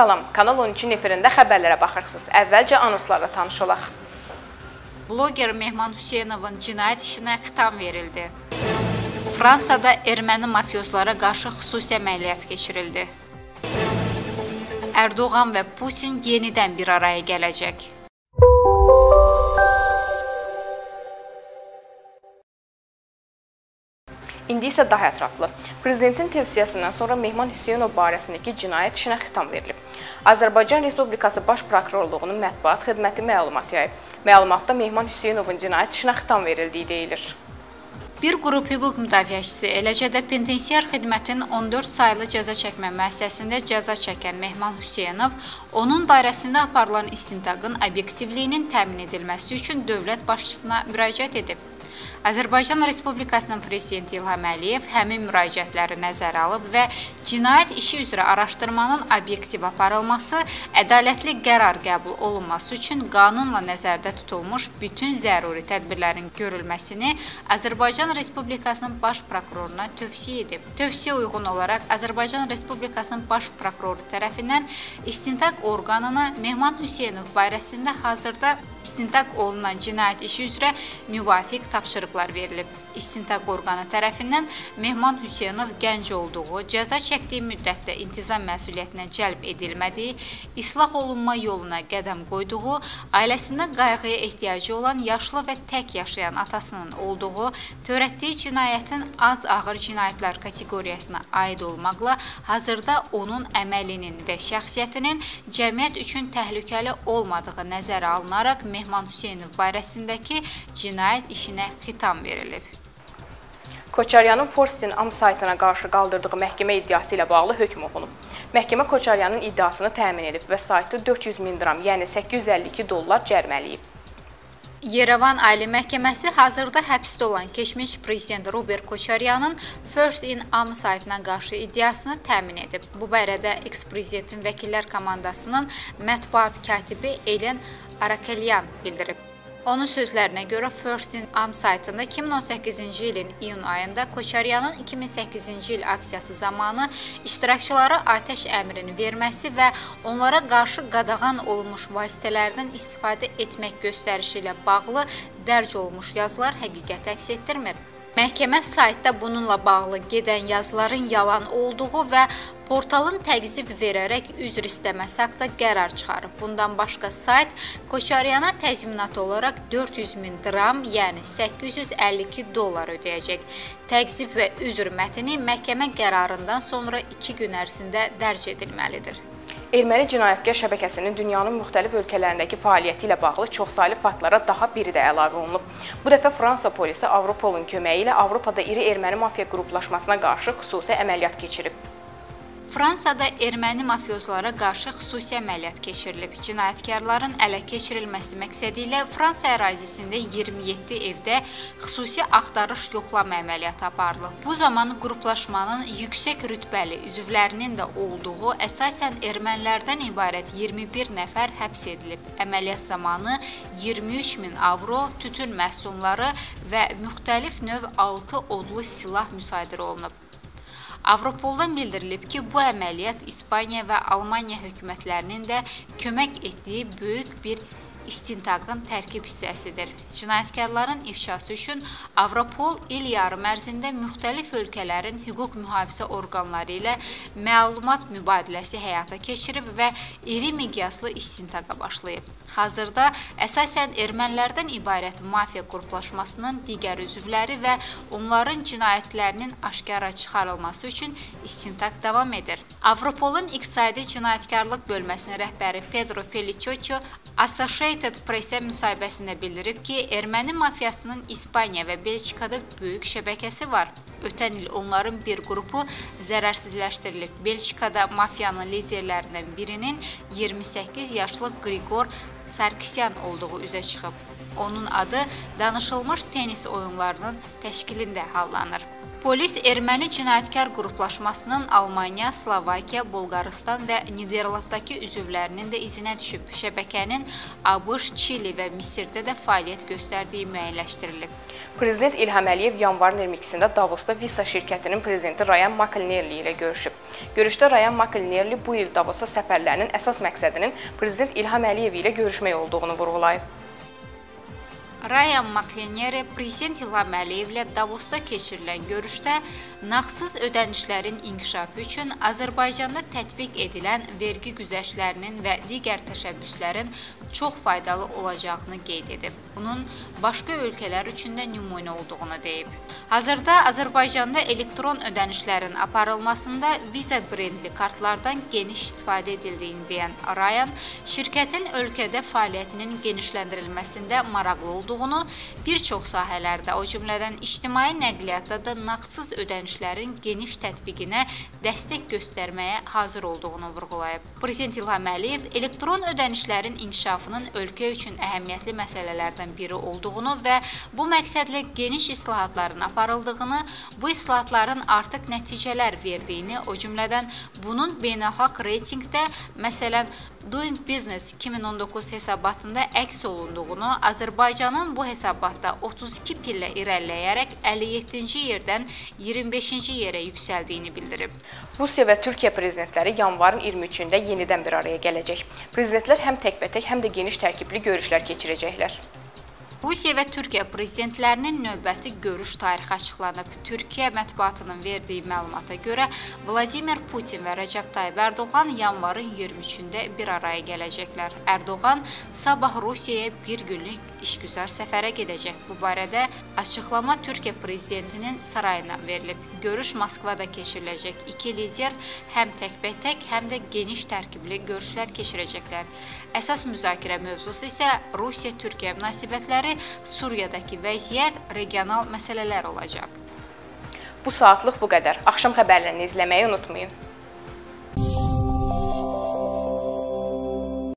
Salam, Kanal 13-ün efirində xəbərlərə baxırsınız. Əvvəlcə anonslarla tanış olaq. Bloger Mehman Hüseynovun cinayət işinə xitam verildi. Fransada erməni mafyozlara qarşı xüsusi əməliyyat keçirildi. Erdoğan və Putin yenidən bir araya gələcək. İndi isə daha ətraflı. Prezidentin tövsiyəsindən sonra Mehman Hüseynov barəsindəki cinayət işinə xitam verilib. Azərbaycan Respublikası Baş Prokurorluğunun mətbuat xidməti məlumat yayıb. Məlumatda Mehman Hüseynovun cinayət işinə xitam verildiyi deyilir. Bir qrup hüquq müdafiəçisi, eləcə də penitensiar xidmətin 14 saylı cəza çəkmə müəssisəsində cəza çəkən Mehman Hüseynov onun barəsində aparılan istintaqın obyektivliyinin təmin edilməsi üçün dövlət başçısına müraciət edib. Azərbaycan Respublikasının prezidenti İlham Əliyev həmin müraciətləri nəzərə alıb və cinayət işi üzrə araşdırmanın obyektiv aparılması, ədalətli qərar qəbul olunması üçün qanunla nəzərdə tutulmuş bütün zəruri tədbirlərin görülməsini Azərbaycan Respublikasının baş prokuroruna tövsiyə edib. Tövsiyə uyğun olaraq Azərbaycan Respublikasının baş prokuroru tərəfindən istintaq orqanına Mehman Hüseynov barəsində hazırda istintaq olunan cinayət işi üzrə müvafiq tapşırıqlar verilib. İstintaq orqanı tərəfindən Mehman Hüseynov gənc olduğu, cəza çəkdiyi müddətdə intizam məsuliyyətinə cəlb edilmədiyi, islah olunma yoluna qədəm qoyduğu, ailəsində qayğıya ehtiyacı olan yaşlı və tək yaşayan atasının olduğu, törətdiyi cinayətin az ağır cinayətlər kateqoriyasına aid olmaqla hazırda onun əməlinin və şəxsiyyətinin cəmiyyət üçün təhlükəli olmadığı nəzərə alınaraq Mehman Hüseynov barəsindəki cinayət işinə xitam verilib. Koçaryanın Forstin am saytına qarşı qaldırdığı məhkəmə iddiası ilə bağlı hökm oxunub. Məhkəmə Koçaryanın iddiasını təmin edib və saytı 400 min dram, yəni 852 dollar cərmələyib. Yerevan Ali Məhkəməsi hazırda həbsdə olan keçmiş prezident Robert Koçaryanın First in Am saytına qarşı iddiasını təmin edib. Bu barədə eks-prezidentin vəkillər komandasının mətbuat katibi Elen Arakelyan bildirib. Onun sözlərinə görə First in Am saytında 2018-ci ilin iyun ayında Koçaryanın 2008-ci il aksiyası zamanı iştirakçılara atəş əmrini verməsi və onlara qarşı qadağan olunmuş vasitələrdən istifadə etmək göstərişi ilə bağlı dərc olunmuş yazılar həqiqət əks etdirmir. Məhkəmə saytda bununla bağlı gedən yazıların yalan olduğu və portalın təqzib verərək üzr istəməsi haqqında qərar çıxarıb. Bundan başqa sayt Koçaryana təzminat olaraq 400 min dram, yəni 852 dollar ödəyəcək. Təqzib və üzr mətni məhkəmə qərarından sonra 2 gün ərzində dərc edilməlidir. Erməni cinayətkar şəbəkəsinin dünyanın müxtəlif ölkələrindəki fəaliyyəti ilə bağlı çoxsaylı faktlara daha biri də əlavə olunub. Bu dəfə Fransa polisi Avropolun köməyi ilə Avropada iri erməni mafiya qruplaşmasına qarşı xüsusi əməliyyat keçirib. Fransada erməni mafyozlara qarşı xüsusi əməliyyat keçirilib. Cinayətkarların ələ keçirilməsi məqsədi ilə Fransa ərazisində 27 evdə xüsusi axtarış yoxlama əməliyyatı aparılıb. Bu zaman qruplaşmanın yüksək rütbəli üzvlərinin də olduğu əsasən ermənilərdən ibarət 21 nəfər həbs edilib. Əməliyyat zamanı 23 min avro tütün məhsulları və müxtəlif növ 6 odlu silah müsadirə olunub. Avropoldan bildirilib ki, bu əməliyyat İspaniya və Almaniya hökumətlərinin də kömək etdiyi böyük bir istintaqın tərkib hissəsidir. Cinayətkarların ifşası üçün Avropol il yarım ərzində müxtəlif ölkələrin hüquq mühafizə orqanları ilə məlumat mübadiləsi həyata keçirib və iri miqyaslı istintaqa başlayıb. Hazırda əsasən ermənilərdən ibarət mafiya qruplaşmasının digər üzvləri və onların cinayətlərinin aşkara çıxarılması üçün istintaq davam edir. Avropolun iqtisadi cinayətkarlıq bölməsinin rəhbəri Pedro Feliciocho Associated Press-ə müsahibəsində bildirib ki, erməni mafiyasının İspaniya və Belçikada böyük şəbəkəsi var. Ötən il onların bir qrupu zərərsizləşdirilib. Belçikada mafiyanın liderlərindən birinin 28 yaşlı Grigor Sarkisyan olduğu üzə çıxıb. onun adı danışılmış tennis oyunlarının təşkilində hallanır. Polis erməni cinayətkar qruplaşmasının Almaniya, Slovakiya, Bolqarıstan və Niderlanddakı üzvlərinin də izinə düşüb. Şəbəkənin ABŞ, Çili və Misirdə də fəaliyyət göstərdiyi müəyyənləşdirilib. Prezident İlham Əliyev yanvarın 22-sində Davosda Visa şirkətinin prezidenti Ryan McInerney ilə görüşüb. Görüşdə Ryan McInerney bu il Davosa səfərlərinin əsas məqsədinin prezident İlham Əliyev ilə görüşmək olduğunu vurğulayıb. Ryan McLenere prezident İlham Əliyevlə Davosda keçirilən görüşdə nağdsız ödənişlərin inkişafı üçün Azərbaycanda tətbiq edilən vergi güzəştlərinin və digər təşəbbüslərin çox faydalı olacağını qeyd edib. Bunun başqa ölkələr üçün də nümunə olduğunu deyib. Hazırda Azərbaycanda elektron ödənişlərin aparılmasında Visa brendli kartlardan geniş istifadə edildiyini deyən Ryan, şirkətin ölkədə fəaliyyətinin genişləndirilməsində maraqlı olduğunu, bir çox sahələrdə, o cümlədən ictimai nəqliyyatda da nağdsız ödənişlərin geniş tətbiqinə dəstək göstərməyə hazır olduğunu vurğulayıb. Prezident İlham Əliyev elektron ödənişlərin inkişafı inkişafının ölkə üçün əhəmiyyətli məsələlərdən biri olduğunu və bu məqsədlə geniş islahatların aparıldığını, bu islahatların artıq nəticələr verdiyini, o cümlədən bunun beynəlxalq reytinqdə, məsələn, Doing Business 2019 hesabatında əks olunduğunu, Azərbaycanın bu hesabatda 32 pillə irəliləyərək 57-ci yerdən 25-ci yerə yüksəldiyini bildirib. Rusiya və Türkiyə prezidentləri yanvarın 23-də yenidən bir araya gələcək. Prezidentlər həm təkbətək, həm də geniş tərkibli görüşlər keçirəcəklər. Rusiya və Türkiyə prezidentlərinin növbəti görüş tarixi açıqlanıb. Türkiyə mətbuatının verdiyi məlumata görə Vladimir Putin və Rəcəb Tayyib Ərdoğan yanvarın 23-də bir araya gələcəklər. Ərdoğan sabah Rusiyaya bir günlük işgüzar səfərə gedəcək. Bu barədə açıqlama Türkiyə prezidentinin sarayından verilib. Görüş Moskvada keçiriləcək. İki lider həm təkbətək, həm də geniş tərkibli görüşlər keçirəcəklər. Əsas müzakirə mövzusu isə Rusiya-Türkiyə münasibətləri məsələləri, Suriyadakı vəziyyət, regional məsələlər olacaq. Bu saatlıq bu qədər. Axşam xəbərlərini izləməyi unutmayın.